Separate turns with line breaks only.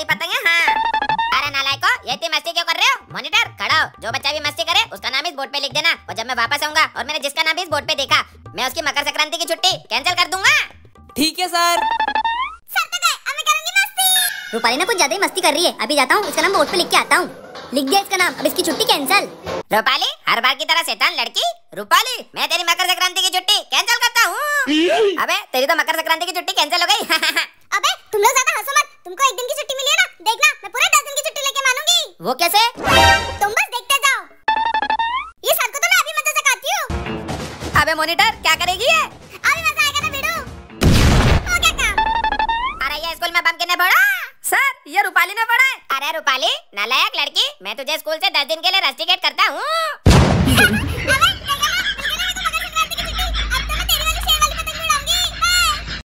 वाली पतंग है। हाँ अरे नालायको ये इतनी मस्ती क्यों कर रहे हो? मॉनिटर खड़ा हो। जो बच्चा भी मस्ती करे उसका नाम इस बोर्ड पे लिख देना। और जब मैं वापस आऊँगा और मैंने जिसका नाम इस बोर्ड पे देखा मैं उसकी मकर संक्रांति की छुट्टी कैंसिल कर दूँगा।
ठीक है सर।
तो रूपाली ना कुछ ज़्यादा ही मस्ती कर रही है। अभी जाता हूँ उसका नाम बोर्ड पे लिख के आता हूँ। लिख दिया इसका नाम अब इसकी छुट्टी कैंसिल
रूपाली हर बार की तरह शैतान लड़की। रूपाली मैं तेरी मकर संक्रांति की छुट्टी कैंसिल करता हूँ। अबे तेरी तो मकर संक्रांति की छुट्टी कैंसिल हो गई।
अबे तुम लोग ज़्यादा हंसो मत। तुमको एक दिन की छुट्टी मिली
वो कैसे? तुम
बस देखते जाओ। ये सर को तो मैं अभी मज़ा सिखाती हूँ।
अबे मॉनिटर क्या करेगी ये? अभी
मज़ा आएगा ना वीडू हो गया काम।
अरे ये स्कूल में बम किसने फोड़ा
सर ये रूपाली ने फोड़ा है
अरे रूपाली नालायक लड़की मैं तुझे स्कूल से दस दिन के लिए रस्टिकेट करता हूँ।